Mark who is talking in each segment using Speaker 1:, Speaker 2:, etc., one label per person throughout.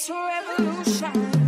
Speaker 1: It's a revolution.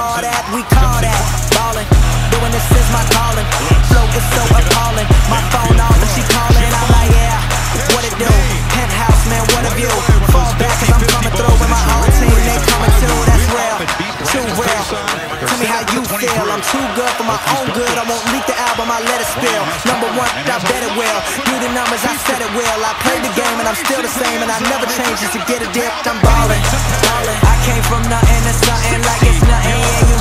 Speaker 1: Tell me how you feel. I'm too good for my own good. I won't leak the album, I let it spill. Number one, I bet it will. Do the numbers, I said it will. I played the game and I'm still the same. And I never change just to get a dip. I'm ballin', ballin'. I came from nothing to something like it's nothing. Yeah, you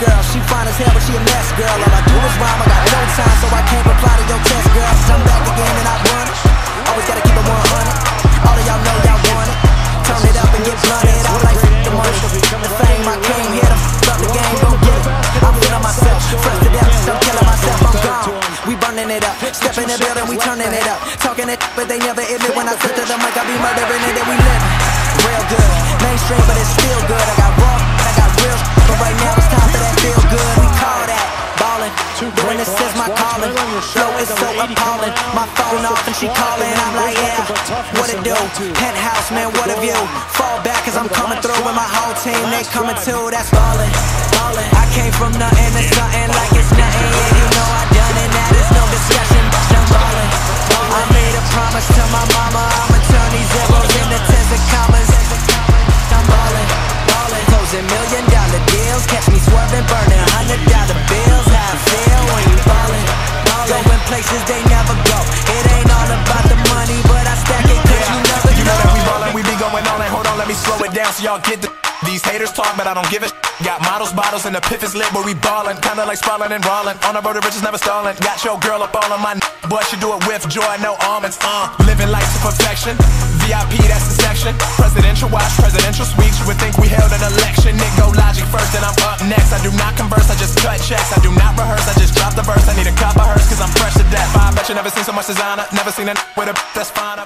Speaker 1: girl. She fine as hell, but she a mess girl. All I do is rhyme, I got no time, so I can't reply to your text, girl. I'm back again and I run it. Always gotta keep it 100. All of y'all know y'all want it. Turn it up and get blunted. I'm like the money, the fame. I came here to up the game, gon' get it. I'm feeling myself, fresh to death. I'm killing myself, I'm gone. We burning it up, step in the building, we turning it up. Talking it, but they never admit when I sit to the mic, I be murdering it and we living real good. Mainstream, but it's still good. I I got appalling. My phone off and she calling. I'm like, yeah, what it do? Penthouse, man, what a view. Fall back cause I'm coming through with my whole team. They coming too, that's ballin'. I came from nothing places they never go. It ain't all about the money, but I stack it 'cause you never
Speaker 2: You know that we ballin', we be going all in. Hold on, let me slow it down so y'all get the. These haters talk, but I don't give a. Got models, bottles, and the piff is lit, but we ballin'. Kinda like sprawlin' and rollin'. On the road to riches, never stallin'. Got your girl up all on my. Boy, she do it with joy, no almonds. Uh, living life to perfection. VIP, that's the section. Presidential watch, presidential suites. You would think we held an election. Nick go logic Never seen so much designer Never seen a with a that's fine